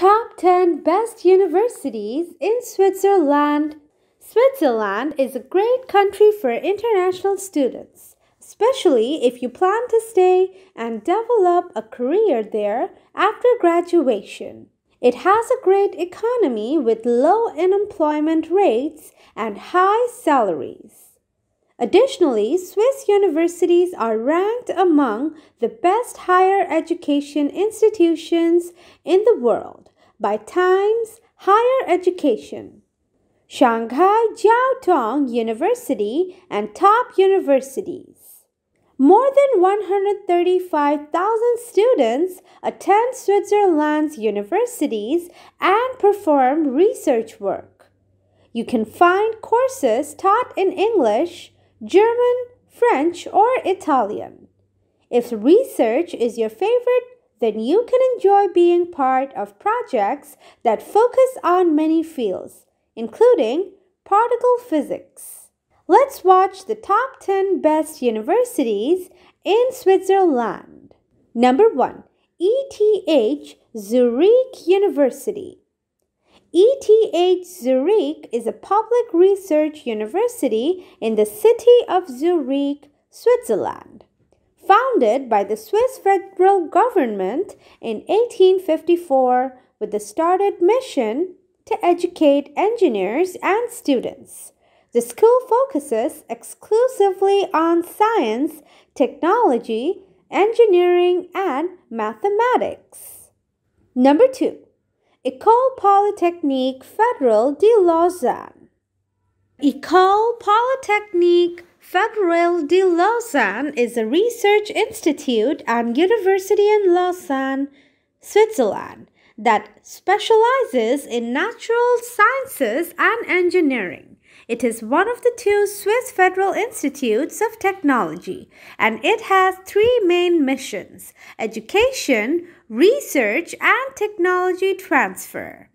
Top 10 Best Universities in Switzerland. Switzerland is a great country for international students, especially if you plan to stay and develop a career there after graduation. It has a great economy with low unemployment rates and high salaries. Additionally, Swiss universities are ranked among the best higher education institutions in the world by Times Higher Education. Shanghai Jiao Tong University and top universities. More than 135,000 students attend Switzerland's universities and perform research work. You can find courses taught in English, German, French, or Italian. If research is your favorite, then you can enjoy being part of projects that focus on many fields, including particle physics. Let's watch the top 10 best universities in Switzerland. Number 1. ETH Zurich University. ETH Zurich is a public research university in the city of Zurich, Switzerland. Founded by the Swiss federal government in 1854 with the started mission to educate engineers and students. The school focuses exclusively on science, technology, engineering, and mathematics. Number 2. École Polytechnique Fédérale de Lausanne. École Polytechnique Fédérale de Lausanne is a research institute and university in Lausanne, Switzerland, that specializes in natural sciences and engineering. It is one of the two Swiss federal institutes of technology, and it has three main missions education, research, and technology transfer.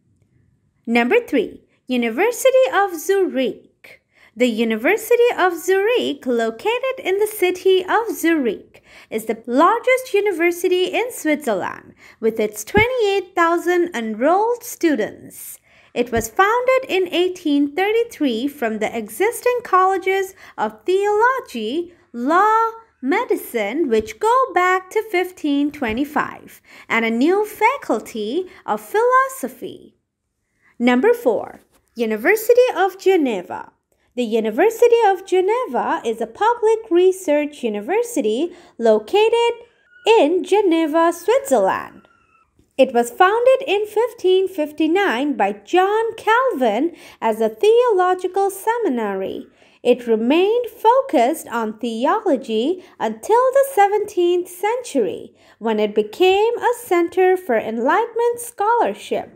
Number three, University of Zurich. The University of Zurich, located in the city of Zurich, is the largest university in Switzerland with its 28,000 enrolled students. It was founded in 1833 from the existing colleges of theology, law, medicine, which go back to 1525, and a new faculty of philosophy. Number four, University of Geneva. The University of Geneva is a public research university located in Geneva, Switzerland. It was founded in 1559 by John Calvin as a theological seminary it remained focused on theology until the 17th century, when it became a center for Enlightenment scholarship.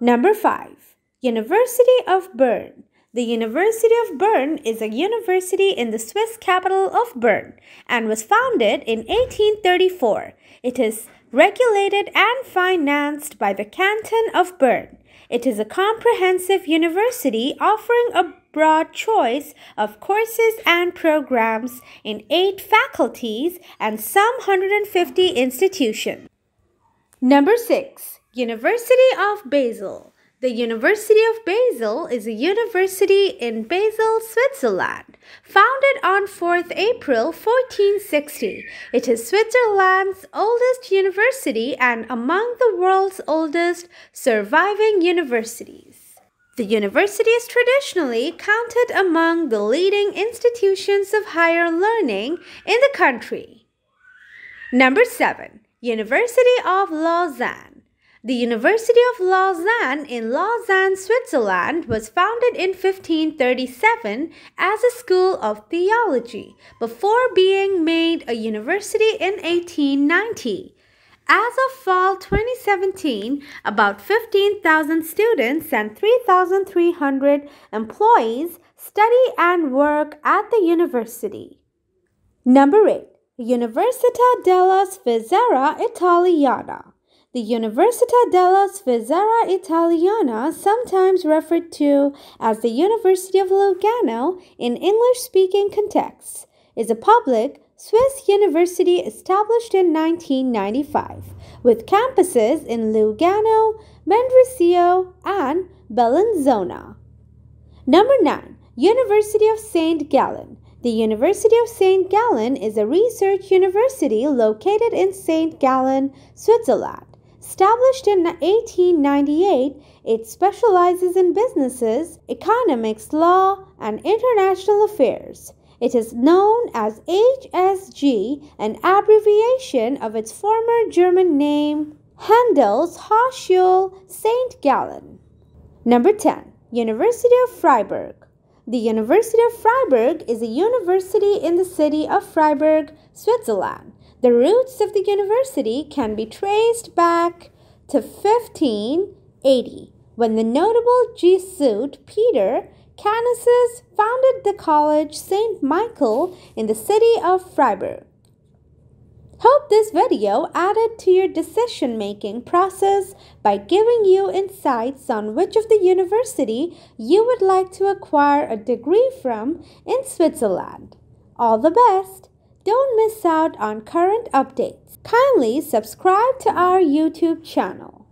Number 5. University of Bern. The University of Bern is a university in the Swiss capital of Bern and was founded in 1834. It is regulated and financed by the Canton of Bern. It is a comprehensive university offering a broad choice of courses and programs in eight faculties and some 150 institutions. Number 6. University of Basel. The University of Basel is a university in Basel, Switzerland. Founded on 4th April 1460, it is Switzerland's oldest university and among the world's oldest surviving universities. The university is traditionally counted among the leading institutions of higher learning in the country. Number 7. University of Lausanne. The University of Lausanne in Lausanne, Switzerland was founded in 1537 as a school of theology before being made a university in 1890. As of fall 2017, about 15,000 students and 3,300 employees study and work at the university. Number 8. Università della Svizzera Italiana. The Università della Svizzera Italiana, sometimes referred to as the University of Lugano in English speaking contexts, is a public, Swiss university established in 1995 with campuses in Lugano, Mendrisio, and Bellinzona. Number 9. University of St. Gallen. The University of St. Gallen is a research university located in St. Gallen, Switzerland. Established in 1898, it specializes in businesses, economics, law, and international affairs. It is known as HSG, an abbreviation of its former German name, Handels Hochschule St. Gallen. Number 10. University of Fribourg. The University of Fribourg is a university in the city of Fribourg, Switzerland. The roots of the university can be traced back to 1580 when the notable Jesuit Peter Canisius founded the college St. Michael in the city of Fribourg. Hope this video added to your decision making process by giving you insights on which of the university you would like to acquire a degree from in Switzerland. All the best! Don't miss out on current updates. Kindly subscribe to our YouTube channel.